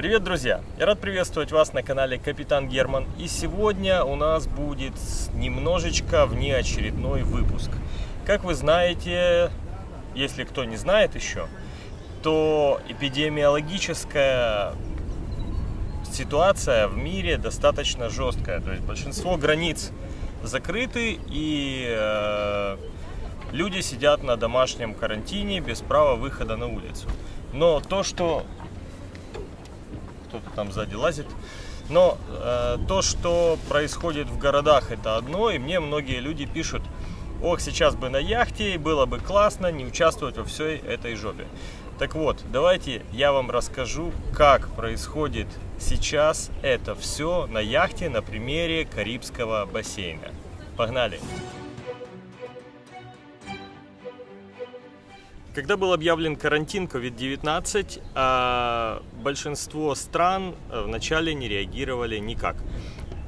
Привет, друзья! Я рад приветствовать вас на канале Капитан Герман. И сегодня у нас будет немножечко внеочередной выпуск. Как вы знаете, если кто не знает еще, то эпидемиологическая ситуация в мире достаточно жесткая. То есть большинство границ закрыты и э, люди сидят на домашнем карантине без права выхода на улицу. Но то, что кто-то там сзади лазит. Но э, то, что происходит в городах, это одно, и мне многие люди пишут, ох, сейчас бы на яхте, было бы классно не участвовать во всей этой жопе. Так вот, давайте я вам расскажу, как происходит сейчас это все на яхте на примере Карибского бассейна. Погнали! Когда был объявлен карантин COVID-19, а, большинство стран э, вначале не реагировали никак.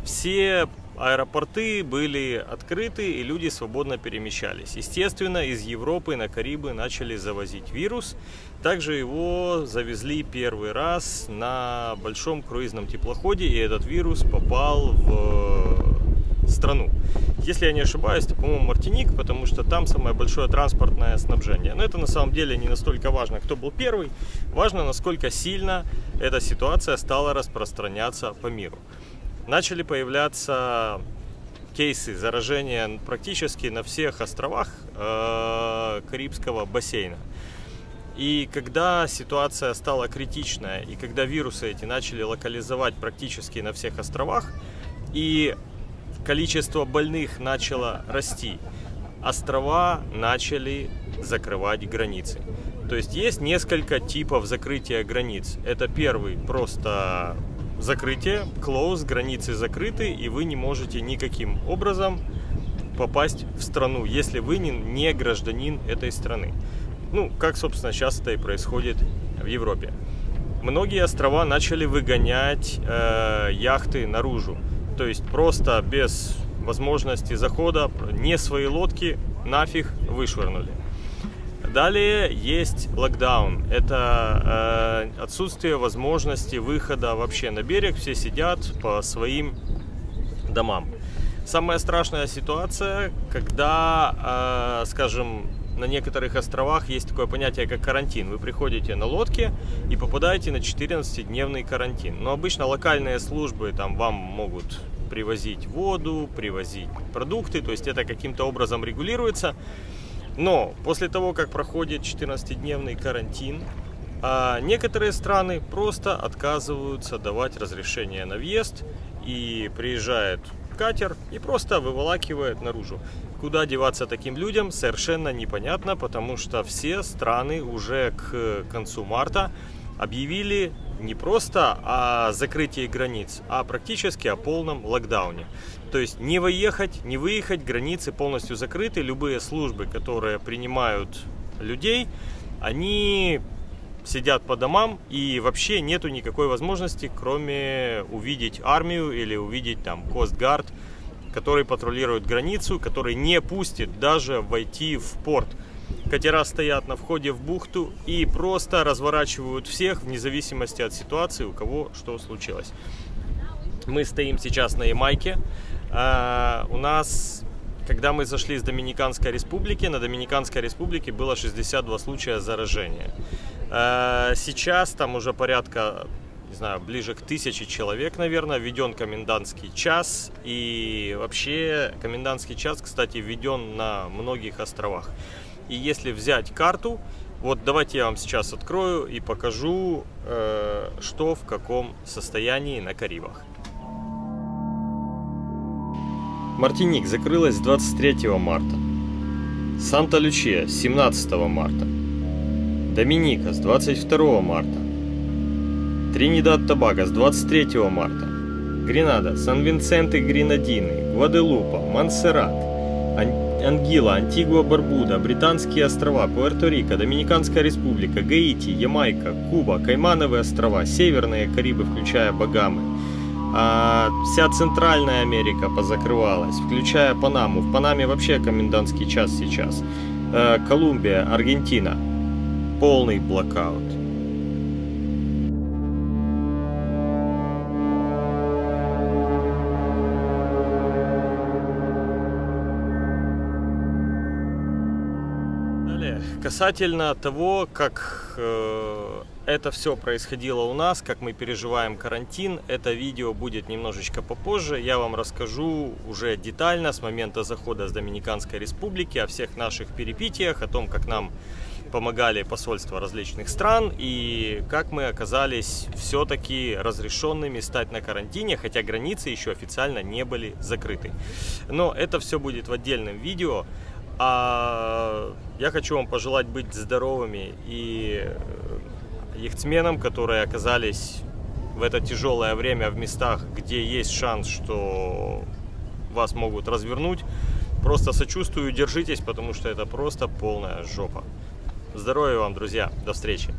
Все аэропорты были открыты и люди свободно перемещались. Естественно, из Европы на Карибы начали завозить вирус. Также его завезли первый раз на большом круизном теплоходе, и этот вирус попал в страну. Если я не ошибаюсь, то, по-моему, Мартиник, потому что там самое большое транспортное снабжение. Но это на самом деле не настолько важно, кто был первый. Важно, насколько сильно эта ситуация стала распространяться по миру. Начали появляться кейсы заражения практически на всех островах э, Карибского бассейна. И когда ситуация стала критичная, и когда вирусы эти начали локализовать практически на всех островах, и количество больных начало расти, острова начали закрывать границы. То есть есть несколько типов закрытия границ. Это первый просто закрытие, close, границы закрыты, и вы не можете никаким образом попасть в страну, если вы не, гражданин этой страны. Ну, как, собственно, сейчас это и происходит в Европе. Многие острова начали выгонять э, яхты наружу. То есть просто без возможности захода не свои лодки нафиг вышвырнули. Далее есть локдаун. Это э, отсутствие возможности выхода вообще на берег. Все сидят по своим домам. Самая страшная ситуация, когда, э, скажем, на некоторых островах есть такое понятие, как карантин. Вы приходите на лодке и попадаете на 14-дневный карантин. Но обычно локальные службы там вам могут привозить воду, привозить продукты, то есть это каким-то образом регулируется. Но после того, как проходит 14-дневный карантин, а некоторые страны просто отказываются давать разрешение на въезд и приезжает катер и просто выволакивает наружу. Куда деваться таким людям, совершенно непонятно, потому что все страны уже к концу марта объявили не просто о закрытии границ, а практически о полном локдауне. То есть не выехать, не выехать, границы полностью закрыты, любые службы, которые принимают людей, они сидят по домам и вообще нету никакой возможности, кроме увидеть армию или увидеть там Guard, который патрулирует границу, который не пустит даже войти в порт. Катера стоят на входе в бухту и просто разворачивают всех вне зависимости от ситуации, у кого что случилось. Мы стоим сейчас на Ямайке. А, у нас, когда мы зашли из Доминиканской республики, на Доминиканской республике было 62 случая заражения. А, сейчас там уже порядка не знаю, ближе к тысяче человек, наверное, введен комендантский час. И вообще комендантский час, кстати, введен на многих островах. И если взять карту, вот давайте я вам сейчас открою и покажу, э, что в каком состоянии на Карибах. Мартиник закрылась 23 марта. Санта-Лючия 17 марта. Доминика с 22 марта. Тринидад Тобаго с 23 марта. Гренада, Сан-Винсент и Гренадины, Гваделупа, Монсеррат, Ангила, Антигуа, Барбуда, Британские острова, Пуэрто-Рико, Доминиканская республика, Гаити, Ямайка, Куба, Каймановые острова, Северные Карибы, включая Багамы. А вся Центральная Америка позакрывалась, включая Панаму. В Панаме вообще комендантский час сейчас. Э, Колумбия, Аргентина полный блокаут. Далее, касательно того, как э, это все происходило у нас, как мы переживаем карантин, это видео будет немножечко попозже. Я вам расскажу уже детально с момента захода с Доминиканской Республики о всех наших перепитиях, о том, как нам помогали посольства различных стран и как мы оказались все-таки разрешенными стать на карантине, хотя границы еще официально не были закрыты. Но это все будет в отдельном видео. А я хочу вам пожелать быть здоровыми и яхтсменам, которые оказались в это тяжелое время в местах, где есть шанс, что вас могут развернуть. Просто сочувствую, держитесь, потому что это просто полная жопа. Здоровья вам, друзья. До встречи.